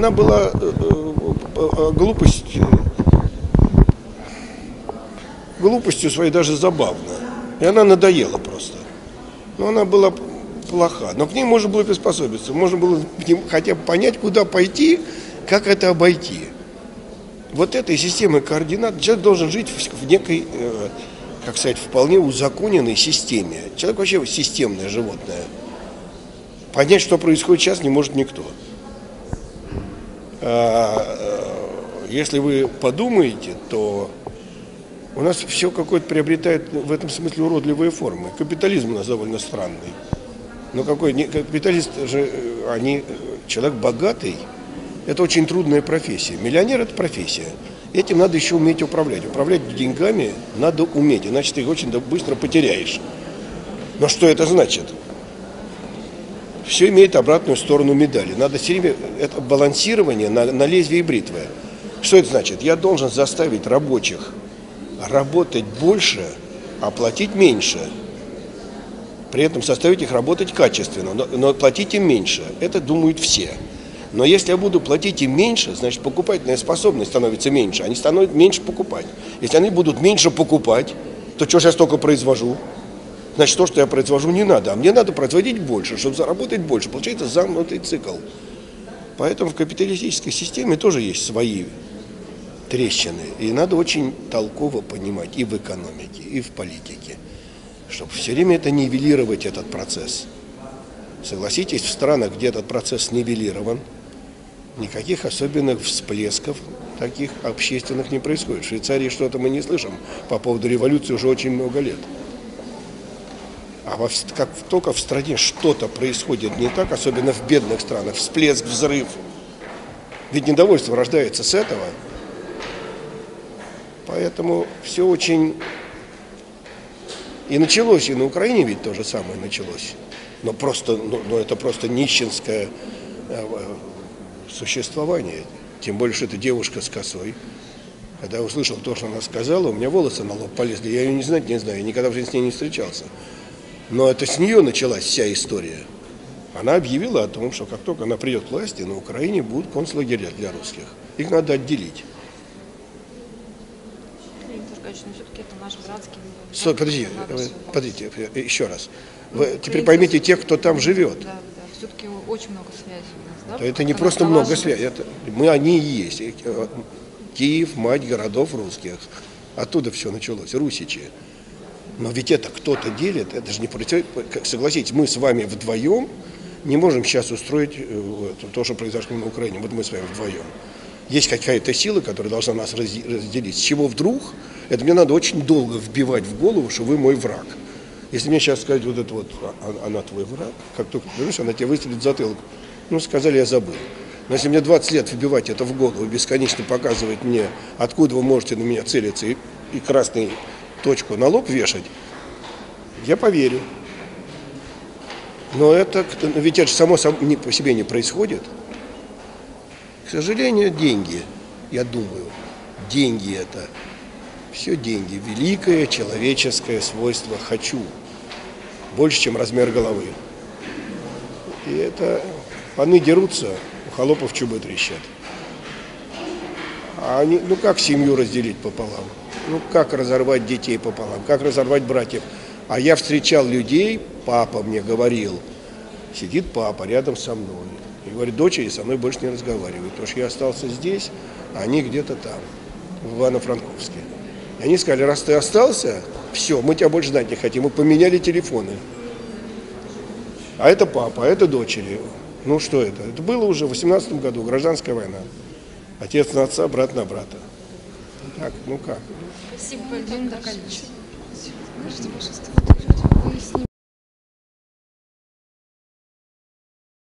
она была э, э, глупость, глупостью своей даже забавная. И она надоела просто. Но она была плоха. Но к ней можно было приспособиться. Можно было хотя бы понять, куда пойти, как это обойти. Вот этой системой координат человек должен жить в некой, э, как сказать, вполне узаконенной системе. Человек вообще системное животное. Понять, что происходит сейчас, не может никто. А, э, если вы подумаете, то у нас все какое-то приобретает в этом смысле уродливые формы. Капитализм у нас довольно странный. Но какой капиталист же, э, они, человек богатый, это очень трудная профессия. Миллионер – это профессия. Этим надо еще уметь управлять. Управлять деньгами надо уметь, иначе ты их очень быстро потеряешь. Но что это значит? Все имеет обратную сторону медали. Надо все время, это балансирование на, на лезвии бритвы. Что это значит? Я должен заставить рабочих работать больше, а платить меньше. При этом заставить их работать качественно, но, но платить им меньше. Это думают все. Но если я буду платить им меньше, значит покупательная способность становится меньше. Они становятся меньше покупать. Если они будут меньше покупать, то что же я столько произвожу? Значит, то, что я произвожу, не надо. А мне надо производить больше, чтобы заработать больше. Получается замкнутый цикл. Поэтому в капиталистической системе тоже есть свои трещины. И надо очень толково понимать и в экономике, и в политике, чтобы все время это нивелировать, этот процесс. Согласитесь, в странах, где этот процесс нивелирован, никаких особенных всплесков таких общественных не происходит. В Швейцарии что-то мы не слышим по поводу революции уже очень много лет. А во, как только в стране что-то происходит не так, особенно в бедных странах, всплеск, взрыв, ведь недовольство рождается с этого. Поэтому все очень... И началось, и на Украине ведь то же самое началось. Но просто, ну, ну это просто нищенское э, существование. Тем более, что это девушка с косой. Когда я услышал то, что она сказала, у меня волосы на лоб полезли. Я ее не знать не знаю, я никогда в жизни с ней не встречался. Но это с нее началась вся история. Она объявила о том, что как только она придет к власти, на Украине будут концлагеря для русских. Их надо отделить. Стой, подожди, подождите, еще раз. Вы ну, теперь поймите тех, кто там живет. Да, да, все-таки очень много связей у нас, да? Это не просто много связей, это, мы они и есть. Э, Киев, мать городов русских. Оттуда все началось, русичи. Но ведь это кто-то делит, это же не происходит. Согласитесь, мы с вами вдвоем не можем сейчас устроить э, то, что произошло на Украине. Вот мы с вами вдвоем. Есть какая-то сила, которая должна нас разделить. С чего вдруг? Это мне надо очень долго вбивать в голову, что вы мой враг. Если мне сейчас сказать вот это вот, «А, а, она твой враг, как только ты говоришь, она тебе выстрелит в затылок. Ну, сказали, я забыл. Но если мне 20 лет вбивать это в голову, бесконечно показывать мне, откуда вы можете на меня целиться и, и красную точку на лоб вешать, я поверю. Но это, ведь это же само по себе не происходит. К сожалению, деньги, я думаю, деньги это, все деньги, великое человеческое свойство «хочу» больше, чем размер головы. И это паны дерутся, у холопов чубы трещат. А они, ну как семью разделить пополам? Ну как разорвать детей пополам? Как разорвать братьев? А я встречал людей, папа мне говорил, сидит папа рядом со мной. И говорит, дочери со мной больше не разговаривают, потому что я остался здесь, а они где-то там, в Ивано-Франковске. И они сказали, раз ты остался, все, мы тебя больше знать не хотим. Мы поменяли телефоны. А это папа, а это дочери. Ну что это? Это было уже в 18 году, гражданская война. Отец на отца, брат на брата. Так, ну как? Спасибо, пожалуйста,